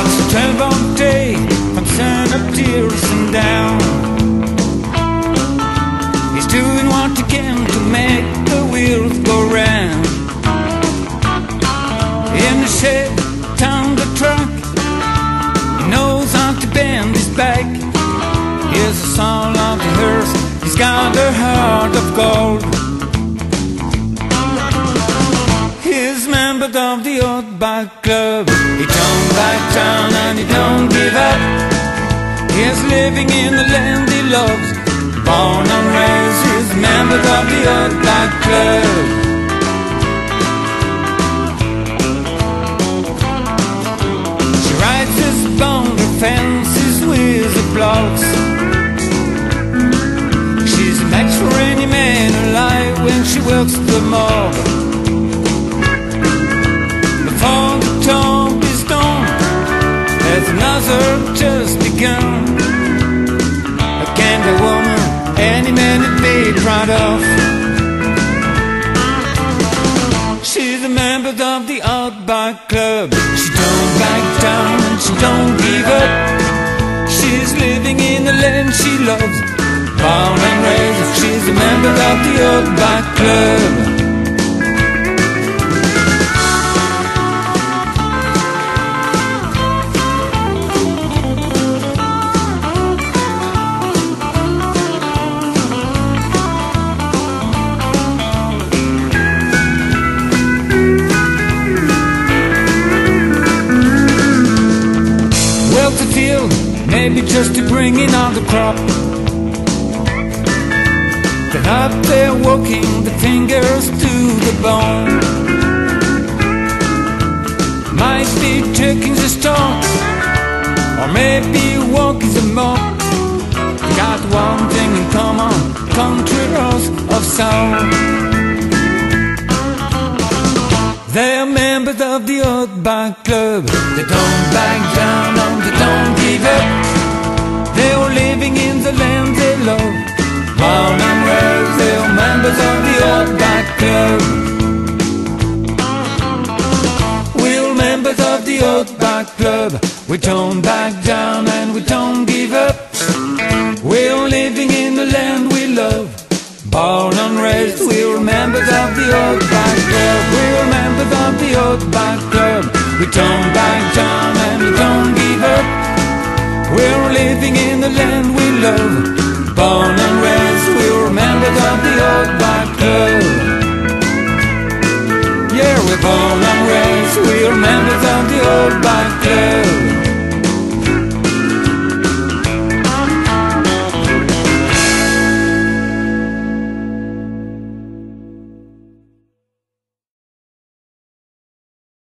Well, it's the day, I'm up tears and down. He's doing what he can to make the wheels go round. In the shed, down the truck, he knows how to bend his back. Here's the sound of the hearse, he's got a heart of gold. Of the Outback Club. He don't back down and he don't give up. He's living in the land he loves. Born and raised, he's a member of the Club. Rides his boundary fences with the blocks. She's a match for any man alive when she works proud of. She's a member of the Outback Club. She don't back down and she don't give up. She's living in the land she loves. Born and raised, she's a member of the Outback Club. Maybe just to bring in all the crop. Then up there working the fingers to the bone. Might be taking the stone, or maybe walking the mop. Got one thing in common, country roads of sound. They're members of the Outback Club. They don't back the Outback Club. We're members of the Outback Club. We don't back down and we don't give up. We're living in the land we love. Born and raised, we're members of the Outback Club. We're members of the Outback Club. We don't back down and we don't give up. We're living in the land we love. Born and good like